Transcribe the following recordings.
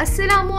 असलम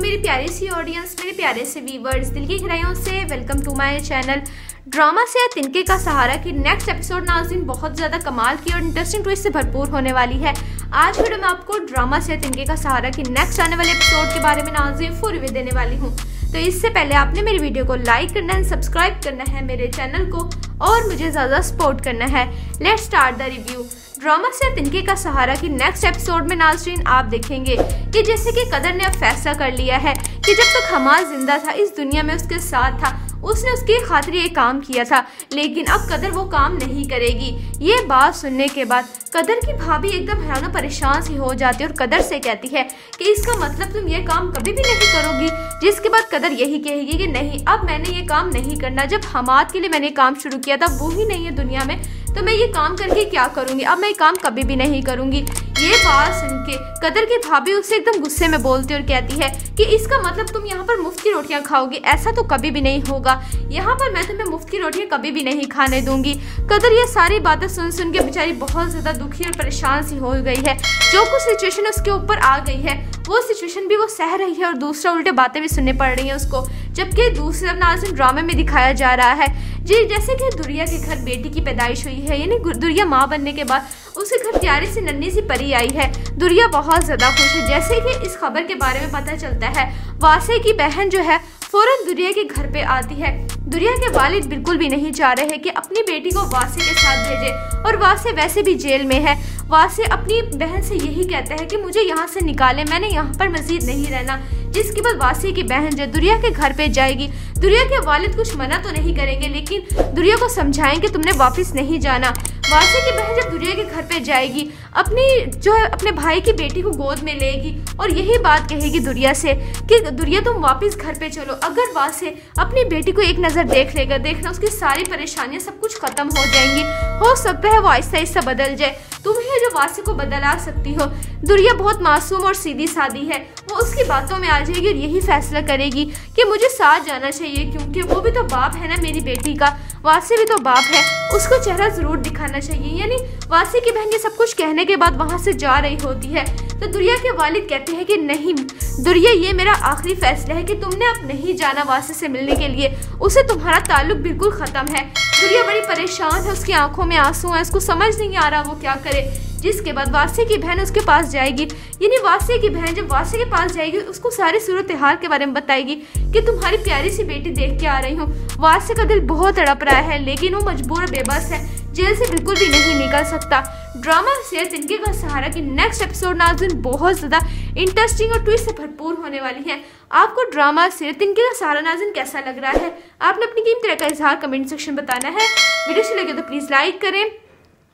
मेरी प्यारी सी ऑडियंस मेरे प्यारे से वीवर्स दिल की खराइयों से welcome to my channel drama से तिनके का सहारा की नेक्स्ट एपिसोड नाजिन बहुत ज़्यादा कमाल की और इंटरेस्टिंग ट्विस्ट से भरपूर होने वाली है। आज वीडियो में आपको ड्रामा से तिनके का सहारा की नेक्स्ट आने वाले एपिसोड के बारे में नाजिन फुल देने वाली हूँ। तो इससे पहले आपने मेरी वीडियो को लाइक करना है सब्सक्राइब करना है मेरे चैनल को और मुझे ज़्यादा सपोर्ट करना है। Let start the review drama से तिनके का सहारा की नेक्स्ट एपिसोड में नाजरीन आप देखेंगे कि जैसे कि कदर ने अब फैसला कर लिया है कि जब तक हमार ज़िंदा था, इस दुनिया में उसके साथ था उसने उसकी खातिर ये काम किया था, लेकिन अब कदर वो काम नहीं करेगी। ये बात सुनने के बाद कदर की भाभी एकदम हैरान परेशान सी हो जाती है और कदर से कहती है कि इसका मतलब तुम ये काम कभी भी नहीं करोगी। जिसके बाद कदर यही कहेगी कि नहीं, अब मैंने ये काम नहीं करना। जब हमाद के लिए मैंने काम शुरू किया था, वो ही नहीं है दुनिया में तो मैं ये काम करके क्या करूँगी? अब मैं ये काम कभी भी नहीं करूँगी। ये बात सुन के कदर की भाभी उसे एकदम गुस्से में बोलती और कहती है कि इसका मतलब तुम यहाँ पर मुफ़्त की रोटियाँ खाओगी, ऐसा तो कभी भी नहीं होगा। यहाँ पर मैं तुम्हें मुफ़्त की रोटियाँ कभी भी नहीं खाने दूँगी। कदर ये सारी बातें सुन सुन के बेचारी बहुत ज़्यादा दुखी और परेशान सी हो गई है। जो कुछ सिचुएशन उसके ऊपर आ गई है, वो सिचुएशन भी वो सह रही है और दूसरा उल्टे बातें भी सुनने पड़ रही है उसको। जबकि दूसरे नाजिन ड्रामे में दिखाया जा रहा है। जी, जैसे कि दुरिया के घर बेटी की पैदाइश हुई है, यानी दुरिया माँ बनने के बाद उसके घर प्यारे सी नन्ही सी परी आई है। दुरिया बहुत ज़्यादा खुश है। जैसे कि इस खबर के बारे में पता चलता है, वासे की बहन जो है, फ़ौरन दुरिया के घर पे आती है। दुरिया के वालिद बिल्कुल भी नहीं चाह रहे हैं कि अपनी बेटी को वासे के साथ भेजे, और वासे वैसे भी जेल में है। वासे अपनी बहन से यही कहता है कि मुझे यहाँ से निकाले, मैंने यहाँ पर मजीद नहीं रहना। जिसके बाद वासी की बहन जो दुरिया के घर पे जाएगी, दुरिया के वालिद कुछ मना तो नहीं करेंगे, लेकिन दुरिया को समझाएँगे, तुमने वापस नहीं जाना। वासी की बहन जब दुरिया के घर पे जाएगी, अपनी, जो है, अपने भाई की बेटी को गोद में लेगी और यही बात कहेगी दुरिया से कि दुरिया, तुम वापस घर पे चलो। अगर वासे अपनी बेटी को एक नज़र देख लेगा, देखना उसकी सारी परेशानियाँ सब कुछ खत्म हो जाएँगी। हो सकता है वो आहिस्ता आहिस्ता बदल जाए। तुम ही जो वासी को बदला सकती हो। दुरिया बहुत मासूम और सीधी सादी है। वो उसकी बातों में आ जाएगी और यही फैसला करेगी कि मुझे साथ जाना चाहिए, क्योंकि वो भी तो बाप है ना मेरी बेटी का। वासी भी तो बाप है, उसको चेहरा ज़रूर दिखाना चाहिए। यानी वासी की बहन ये सब कुछ कहने के बाद वहाँ से जा रही होती है। तो दुरिया के वालिद कहते हैं कि नहीं, दुरिया, ये मेरा आखिरी फैसला है कि तुमने अब नहीं जाना वासी से मिलने के लिए। उसे तुम्हारा ताल्लुक बिल्कुल ख़त्म है। दुरिया बड़ी परेशान है, उसकी आँखों में आँसू है, उसको समझ नहीं आ रहा वो क्या करे। जिसके बाद वासी की बहन उसके पास जाएगी। यानी वासी की बहन जब वासी के पास जाएगी, उसको सारी सूरत हाल के बारे में बताएगी कि तुम्हारी प्यारी सी बेटी देख के आ रही हूँ। वासी का दिल बहुत तड़प रहा है, लेकिन वो मजबूर बेबस है। जेल से बिल्कुल भी नहीं निकल सकता। ड्रामा से तिनके का सहारा की नेक्स्ट एपिसोड नाजिन बहुत ज़्यादा इंटरेस्टिंग और ट्विस्ट से भरपूर होने वाली है। आपको ड्रामा से तिनके का सहारा नाजिन कैसा लग रहा है, आपने अपनी कीमती का इजहार कमेंट सेक्शन बताना है। वीडियो से लगे तो प्लीज़ लाइक करें।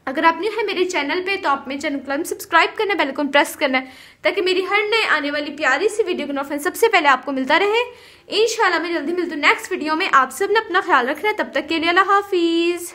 अगर आपने है मेरे चैनल पे तो आप मेरे चैनल को सब्सक्राइब करना बेल आइकन प्रेस करना है ताकि मेरी हर नए आने वाली प्यारी सी वीडियो का नोटिफिकेशन सबसे पहले आपको मिलता रहे। इंशाल्लाह मैं जल्दी मिलती हूँ नेक्स्ट वीडियो में। आप सबने अपना ख्याल रखना है, तब तक के लिए अल्लाह हाफिज़।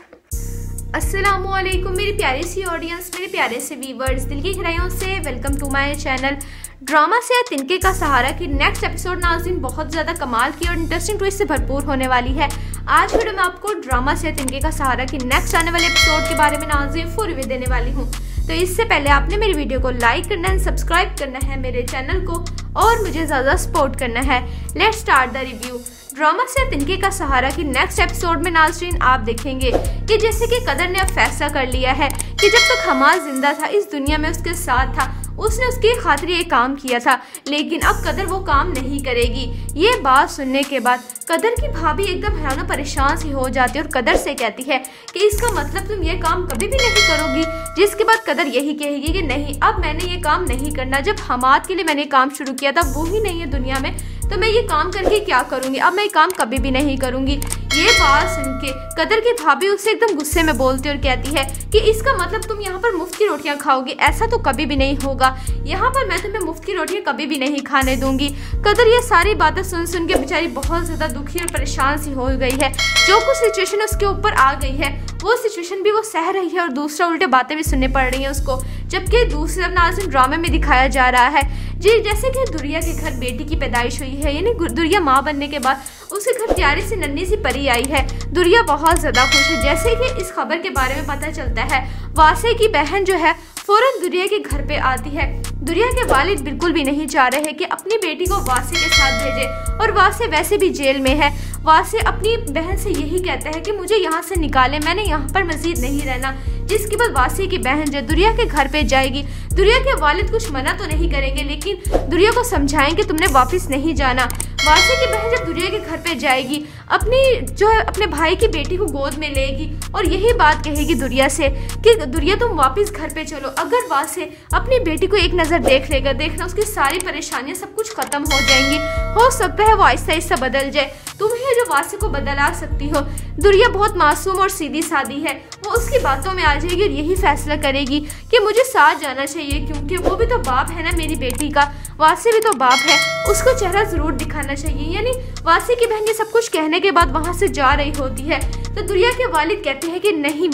असलम मेरी प्यारी सी ऑडियंस मेरे प्यारे से वीवर्स दिल की खराइयों से welcome to my channel drama से तिनके का सहारा की नेक्स्ट एपिसोड नाजिन बहुत ज़्यादा कमाल की और इंटरेस्टिंग ट्विस्ट से भरपूर होने वाली है। आज वीडियो में आपको ड्रामा से तिनके का सहारा की नेक्स्ट आने वाले एपिसोड के बारे में नाजिन फुल रिव्यू देने वाली हूँ। तो इससे पहले आपने मेरी वीडियो को लाइक करना है सब्सक्राइब करना है मेरे चैनल को और मुझे ज़्यादा सपोर्ट करना है। Let start the review drama से तिनके का सहारा की नेक्स्ट एपिसोड में नाजरीन आप देखेंगे कि जैसे कि कदर ने अब फैसला कर लिया है कि जब तक हमाल ज़िंदा था, इस दुनिया में उसके साथ था उसने उसकी खातिर ये काम किया था, लेकिन अब कदर वो काम नहीं करेगी। ये बात सुनने के बाद कदर की भाभी एकदम हैरान परेशान सी हो जाती है और कदर से कहती है कि इसका मतलब तुम ये काम कभी भी नहीं करोगी। जिसके बाद कदर यही कहेगी कि नहीं, अब मैंने ये काम नहीं करना। जब हमाद के लिए मैंने काम शुरू किया था, वो ही नहीं है दुनिया में तो मैं ये काम करके क्या करूँगी? अब मैं ये काम कभी भी नहीं करूँगी। ये बात सुन के कदर की भाभी उसे एकदम गुस्से में बोलती और कहती है कि इसका मतलब तुम यहाँ पर मुफ़्त की रोटियाँ खाओगी। ऐसा तो कभी भी नहीं होगा। यहाँ पर मैं तुम्हें मुफ़्त की रोटियाँ कभी भी नहीं खाने दूँगी। कदर, ये सारी बातें सुन सुन के बेचारी बहुत ज़्यादा दुखी और परेशान सी हो गई है। जो कुछ सिचुएशन उसके ऊपर आ गई है, वो सिचुएशन भी वो सह रही है और दूसरा उल्टे बातें भी सुनने पड़ रही है उसको। जबकि दूसरा नाजिम ड्रामे में दिखाया जा रहा है। जी, जैसे कि दुरिया के घर बेटी की पैदाइश हुई है, यानी दुरिया माँ बनने के बाद उसके घर प्यारे से नन्ही सी परी आई है। दुरिया बहुत ज़्यादा खुश है। जैसे कि इस खबर के बारे में पता चलता है, वासे की बहन जो है फ़ौरन दुरिया के घर पे आती है। दुरिया के वालिद बिल्कुल भी नहीं चाह रहे कि अपनी बेटी को वासे के साथ भेजे। और वासे वैसे भी जेल में है। वासे अपनी बहन से यही कहता है कि मुझे यहाँ से निकाले, मैंने यहाँ पर मजीद नहीं रहना। जिसके बाद वासी की बहन जो दुरिया के घर पे जाएगी। दुरिया के वालिद कुछ मना तो नहीं करेंगे, लेकिन दुरिया को समझाएँगे तुमने वापस नहीं जाना। वासी की बहन जब दुरिया के घर पे जाएगी, अपनी जो है, अपने भाई की बेटी को गोद में लेगी और यही बात कहेगी दुरिया से कि दुरिया, तुम वापस घर पे चलो। अगर वासे अपनी बेटी को एक नज़र देख लेगा, देखना उसकी सारी परेशानियाँ, सब कुछ खत्म हो जाएँगी। हो सकता है वो आहिस्ता आहिस्ता बदल जाए। तुम ही जो वासी को बदला सकती हो। दुरिया बहुत मासूम और सीधी सादी है। वो उसकी बातों में आ जाएगी और यही फैसला करेगी कि मुझे साथ जाना चाहिए, क्योंकि वो भी तो बाप है ना मेरी बेटी का। वासी भी तो बाप है। उसको चेहरा ज़रूर दिखाना चाहिए। यानी वासी की बहन ये सब कुछ कहने के बाद वहाँ से जा रही होती है। तो दुरिया के वालिद कहते हैं कि नहीं,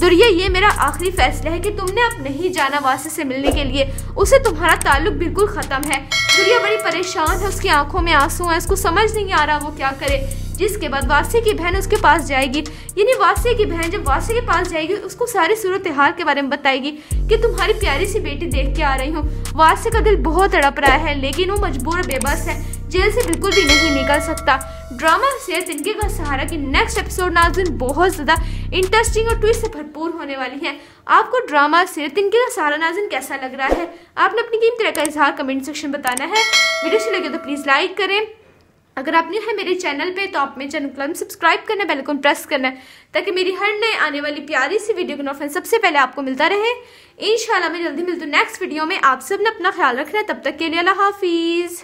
दुरिया, ये मेरा आखिरी फैसला है कि तुमने अब नहीं जाना वासी से मिलने के लिए। उसे तुम्हारा ताल्लुक बिल्कुल ख़त्म है। दुरिया बड़ी परेशान है, उसकी आँखों में आँसू है, उसको समझ नहीं आ रहा वो क्या करे। जिसके बाद वासी की बहन उसके पास जाएगी। यानी वासी की बहन जब वासी के पास जाएगी, उसको सारी सूरत हाल के बारे में बताएगी कि तुम्हारी प्यारी सी बेटी देख के आ रही हूँ। वासी का दिल बहुत तड़प रहा है, लेकिन वो मजबूर बेबस है। जेल से बिल्कुल भी नहीं निकल सकता। ड्रामा से तिनके का सहारा की नेक्स्ट एपिसोड नाजिन बहुत ज़्यादा इंटरेस्टिंग और ट्विस्ट से भरपूर होने वाली है। आपको ड्रामा से तिनके का सहारा नाजिन कैसा लग रहा है? आपने अपनी कीमत का इजहार कमेंट सेक्शन बताना है। वीडियो अच्छी लगे तो प्लीज़ लाइक करें। अगर आप न्यू है मेरे चैनल पे तो आप मेरे चैनल को सब्सक्राइब करना, बेल आइकन प्रेस करना है ताकि मेरी हर नए आने वाली प्यारी सी वीडियो का नोटिफिकेशन सबसे पहले आपको मिलता रहे। इंशाल्लाह मैं जल्दी मिलती हूँ नेक्स्ट वीडियो में। आप सबने अपना ख्याल रखना तब तक के लिए अल्लाह हाफिज़।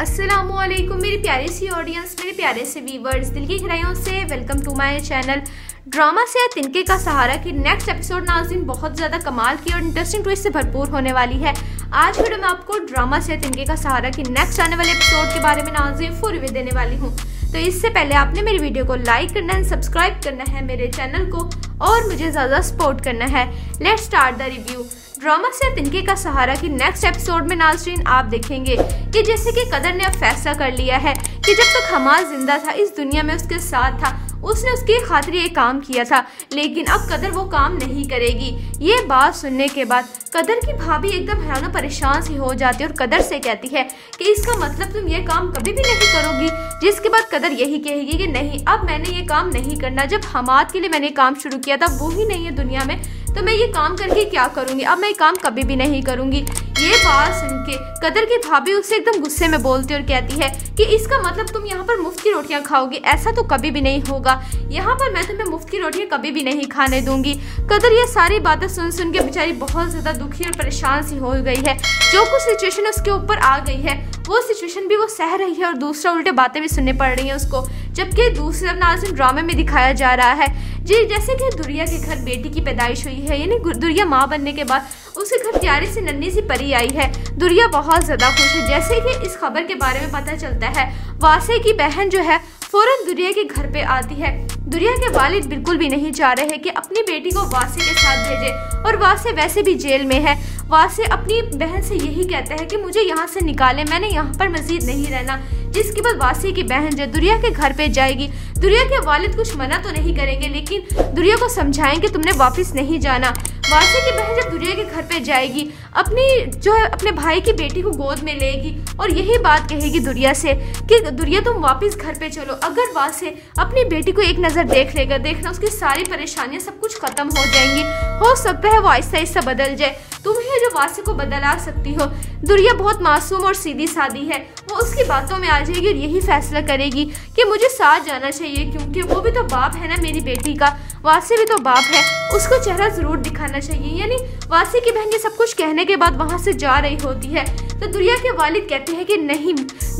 असलम मेरी प्यारी सी ऑडियंस मेरे प्यारे से वीवर्स दिल की गहराइयों से welcome to my channel drama से तिनके का सहारा की नेक्स्ट एपिसोड नाजिन बहुत ज़्यादा कमाल की और इंटरेस्टिंग ट्विस्ट से भरपूर होने वाली है। आज वीडियो में आपको ड्रामा से तिनके का सहारा की नेक्स्ट आने वाले एपिसोड के बारे में नाजिन फुल रिव्यू देने वाली हूँ। तो इससे पहले आपने मेरी वीडियो को लाइक करना है सब्सक्राइब करना है मेरे चैनल को और मुझे ज़्यादा सपोर्ट करना है। Let start the review drama से तिनके का सहारा की नेक्स्ट एपिसोड में नाजरीन आप देखेंगे कि जैसे कि कदर ने अब फैसला कर लिया है कि जब तक हमार ज़िंदा था, इस दुनिया में उसके साथ था, उसने उसकी खातिर ये काम किया था, लेकिन अब कदर वो काम नहीं करेगी। ये बात सुनने के बाद कदर की भाभी एकदम हैरान परेशान सी हो जाती है और कदर से कहती है कि इसका मतलब तुम ये काम कभी भी नहीं करोगी। जिसके बाद कदर यही कहेगी कि नहीं, अब मैंने ये काम नहीं करना। जब हमाद के लिए मैंने काम शुरू किया था, वो ही नहीं है दुनिया में। तो मैं ये काम करके क्या करूँगी? अब मैं ये काम कभी भी नहीं करूँगी। ये बात सुन के कदर की भाभी उससे एकदम गुस्से में बोलती और कहती है कि इसका मतलब तुम यहाँ पर मुफ़्त की रोटियाँ खाओगी। ऐसा तो कभी भी नहीं होगा। यहाँ पर मैं तुम्हें मुफ़्त की रोटियाँ कभी भी नहीं खाने दूँगी। कदर, ये सारी बातें सुन सुन के बेचारी बहुत ज़्यादा दुखी और परेशान सी हो गई है। जो कुछ सिचुएशन उसके ऊपर आ गई है, वो सिचुएशन भी वो सह रही है और दूसरा उल्टे बातें भी सुनने पड़ रही है उसको। जबकि दूसरे नाजिन ड्रामे में दिखाया जा रहा है। जी, जैसे कि दुरिया के घर बेटी की पैदाइश हुई है, यानी दुरिया माँ बनने के बाद उसके घर प्यारी से नन्नी सी परी आई है। दुरिया बहुत ज़्यादा खुश है। जैसे कि इस खबर के बारे में पता चलता है, वासे की बहन जो है फ़ौरन दुरिया के घर पे आती है। दुरिया के वालिद बिल्कुल भी नहीं चाह रहे कि अपनी बेटी को वासे के साथ भेजे, और वासे वैसे भी जेल में है। वासे अपनी बहन से यही कहता है कि मुझे यहाँ से निकाले, मैंने यहाँ पर मजीद नहीं रहना। जिसके बाद वासी की बहन जो दुरिया के घर पे जाएगी, दुरिया के वालिद कुछ मना तो नहीं करेंगे, लेकिन दुरिया को समझाएँगे तुमने वापस नहीं जाना। वासी की बहन जब दुरिया के घर पे जाएगी, अपनी जो है, अपने भाई की बेटी को गोद में लेगी और यही बात कहेगी दुरिया से कि दुरिया, तुम वापस घर पे चलो। अगर वासे अपनी बेटी को एक नज़र देख लेगा, देखना उसकी सारी परेशानियाँ, सब कुछ खत्म हो जाएँगी। हो सकता है वो आहिस्ता आहिस्ता बदल जाए। तुम ही जो वासी को बदला सकती हो। दुरिया बहुत मासूम और सीधी सादी है। वो उसकी बातों में आ जाएगी और यही फैसला करेगी कि मुझे साथ जाना चाहिए, क्योंकि वो भी तो बाप है ना मेरी बेटी का। वासी भी तो बाप है। उसको चेहरा ज़रूर दिखाना चाहिए। यानी वासी की बहन ये सब कुछ कहने के बाद वहाँ से जा रही होती है। तो दुरिया के वालिद कहते हैं कि नहीं,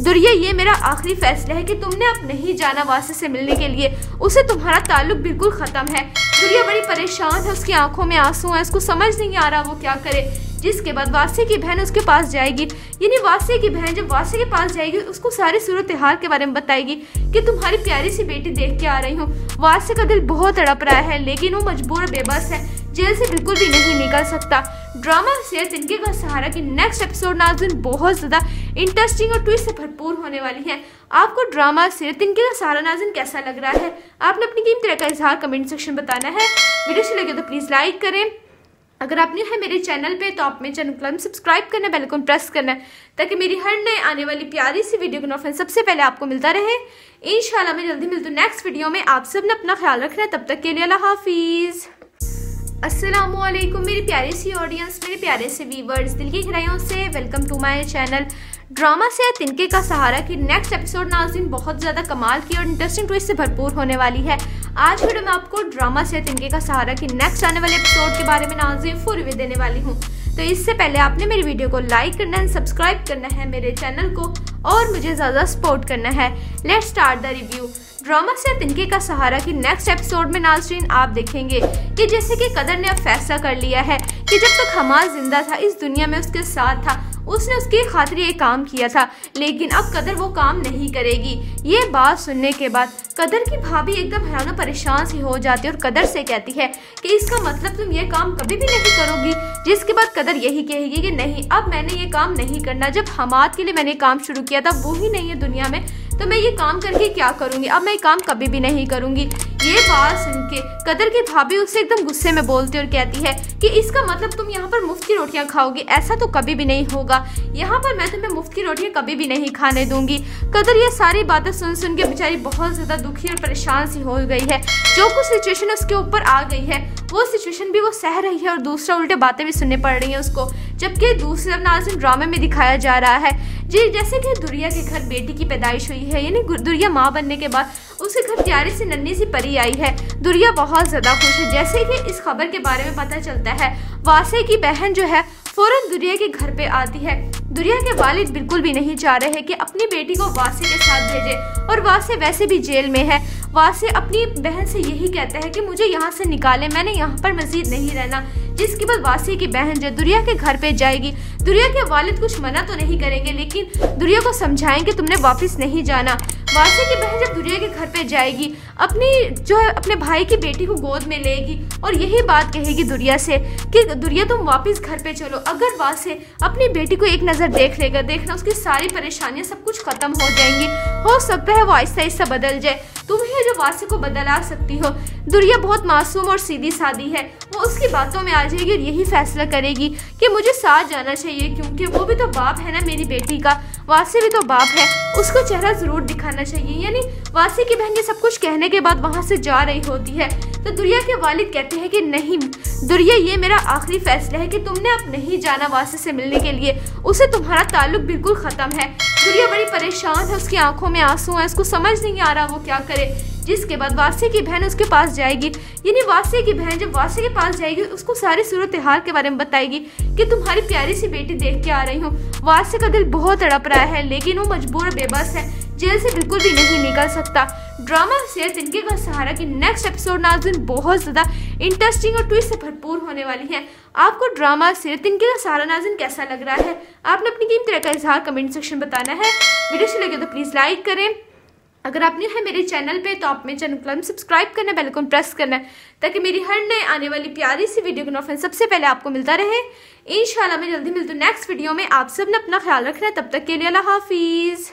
दुरिया, ये मेरा आखिरी फैसला है कि तुमने अब नहीं जाना वासी से मिलने के लिए। उसे तुम्हारा ताल्लुक बिल्कुल ख़त्म है। दुरिया बड़ी परेशान है, उसकी आँखों में आँसू है, उसको समझ नहीं आ रहा वो क्या करे। जिसके बाद वासी की बहन उसके पास जाएगी। यानी वासी की बहन जब वासी के पास जाएगी, उसको सारी सूरत हाल के बारे में बताएगी कि तुम्हारी प्यारी सी बेटी देख के आ रही हूँ। वासी का दिल बहुत तड़प रहा है, लेकिन वो मजबूर बेबस है। जेल से बिल्कुल भी नहीं निकल सकता। ड्रामा से तिनके का सहारा की नेक्स्ट एपिसोड नाजिन बहुत ज़्यादा इंटरेस्टिंग और ट्विस्ट से भरपूर होने वाली है। आपको ड्रामा से तिनके का सहारा नाजिन कैसा लग रहा है? आपने अपनी कीमत का इजहार कमेंट सेक्शन बताना है। वीडियो अच्छी लगे तो प्लीज़ लाइक करें। अगर आप न्यू है मेरे चैनल पे तो आप मेरे चैनल को सब्सक्राइब करना बेल आइकन प्रेस करना है ताकि मेरी हर नए आने वाली प्यारी सी वीडियो का नोटिफिकेशन सबसे पहले आपको मिलता रहे। इंशाल्लाह मैं जल्दी मिलती हूँ नेक्स्ट वीडियो में। आप सबने अपना ख्याल रखना तब तक के लिए अल्लाह हाफिज़। असलम मेरी प्यारी सी ऑडियंस मेरे प्यारे से वीवर्स दिल की गहराइयों से welcome to my channel drama से तिनके का सहारा की नेक्स्ट एपिसोड नाजिन बहुत ज़्यादा कमाल की और इंटरेस्टिंग ट्विस्ट से भरपूर होने वाली है। आज वीडियो में आपको ड्रामा से तिनके का सहारा की नेक्स्ट आने वाले एपिसोड के बारे में नाजिन फुल रिव्यू देने वाली हूँ। तो इससे पहले आपने मेरी वीडियो को लाइक करना है सब्सक्राइब करना है मेरे चैनल को और मुझे ज़्यादा सपोर्ट करना है। Let start the review drama से तिनके का सहारा की नेक्स्ट एपिसोड में नाजरीन आप देखेंगे कि जैसे कि कदर ने अब फैसला कर लिया है कि जब तक हमार ज़िंदा था, इस दुनिया में उसके साथ था उसने उसकी खातिर ये काम किया था, लेकिन अब कदर वो काम नहीं करेगी। ये बात सुनने के बाद कदर की भाभी एकदम हैरान परेशान सी हो जाती है और कदर से कहती है कि इसका मतलब तुम ये काम कभी भी नहीं करोगी। जिसके बाद कदर यही कहेगी कि नहीं, अब मैंने ये काम नहीं करना। जब हमाद के लिए मैंने काम शुरू किया था, वो ही नहीं है दुनिया में तो मैं ये काम करके क्या करूँगी? अब मैं ये काम कभी भी नहीं करूँगी। ये बात सुन के कदर की भाभी उससे एकदम गुस्से में बोलती और कहती है कि इसका मतलब तुम यहाँ पर मुफ़्त की रोटियाँ खाओगी। ऐसा तो कभी भी नहीं होगा। यहाँ पर मैं तुम्हें मुफ़्त की रोटियाँ कभी भी नहीं खाने दूँगी। कदर, ये सारी बातें सुन सुन के बेचारी बहुत ज़्यादा दुखी और परेशान सी हो गई है। जो कुछ सिचुएशन उसके ऊपर आ गई है, वो सिचुएशन भी वो सह रही है और दूसरा उल्टे बातें भी सुनने पड़ रही है उसको। जबकि दूसरे नाजिम ड्रामे में दिखाया जा रहा है। जी, जैसे कि दुरिया के घर बेटी की पैदाइश हुई है, यानी दुरिया माँ बनने के बाद उसके घर प्यारे से नन्ही सी परी आई है। दुरिया बहुत ज़्यादा खुश है। जैसे कि इस खबर के बारे में पता चलता है, वासे की बहन जो है फ़ौरन दुरिया के घर पे आती है। दुरिया के वालिद बिल्कुल भी नहीं चाह रहे हैं कि अपनी बेटी को वासे के साथ भेजे, और वासे वैसे भी जेल में है। वासे अपनी बहन से यही कहता है कि मुझे यहाँ से निकाले, मैंने यहाँ पर मजीद नहीं रहना। जिसके बाद वासी की बहन जो दुरिया के घर पे जाएगी। दुरिया के वालिद कुछ मना तो नहीं करेंगे, लेकिन दुरिया को समझाएँगे तुमने वापस नहीं जाना। वासी की बहन जब दुरिया के घर पे जाएगी, अपनी जो है, अपने भाई की बेटी को गोद में लेगी और यही बात कहेगी दुरिया से कि दुरिया तुम वापस घर पे चलो। अगर वासे अपनी बेटी को एक नज़र देख लेगा, देखना उसकी सारी परेशानियाँ, सब कुछ खत्म हो जाएँगी। हो सकता है वो आहिस्ता आहिस्ता बदल जाए। तुम ही जो वासी को बदला सकती हो। दुरिया बहुत मासूम और सीधी सादी है। वो उसकी बातों में आ जाएगी और यही फैसला करेगी कि मुझे साथ जाना चाहिए, क्योंकि वो भी तो बाप है ना मेरी बेटी का। वासी भी तो बाप है। उसको चेहरा ज़रूर दिखाना चाहिए। यानी वासी की बहन ये सब कुछ कहने के बाद वहाँ से जा रही होती है। तो दुरिया के वालिद कहते हैं कि नहीं, दुरिया, ये मेरा आखिरी फैसला है कि तुमने अब नहीं जाना वासी से मिलने के लिए। उसे तुम्हारा ताल्लुक बिल्कुल ख़त्म है। दुरिया बड़ी परेशान है, उसकी आँखों में आँसू है, उसको समझ नहीं आ रहा वो क्या करे। जिसके बाद वासी की बहन उसके पास जाएगी। यानी वासी की बहन जब वासी के पास जाएगी, उसको सारी सूरत हाल के बारे में बताएगी कि तुम्हारी प्यारी सी बेटी देख के आ रही हूँ। वासी का दिल बहुत तड़प रहा है, लेकिन वो मजबूर बेबस है। जेल से बिल्कुल भी नहीं निकल सकता। ड्रामा से तिनके का सहारा की नेक्स्ट एपिसोड नाजिन बहुत ज़्यादा इंटरेस्टिंग और ट्विस्ट से भरपूर होने वाली है। आपको ड्रामा से तिनके का सहारा नाजिन कैसा लग रहा है, आपने अपनी कीमती का इजहार कमेंट सेक्शन बताना है। वीडियो से लगे तो प्लीज़ लाइक करें। अगर आप न्यू है मेरे चैनल पे तो आप मेरे चैनल को सब्सक्राइब करना, बेल आइकन प्रेस करना है ताकि मेरी हर नए आने वाली प्यारी सी वीडियो का नोटिफिकेशन सबसे पहले आपको मिलता रहे। इंशाल्लाह मैं जल्दी मिलती हूँ नेक्स्ट वीडियो में। आप सबने अपना ख्याल रखना तब तक के लिए अल्लाह हाफिज़।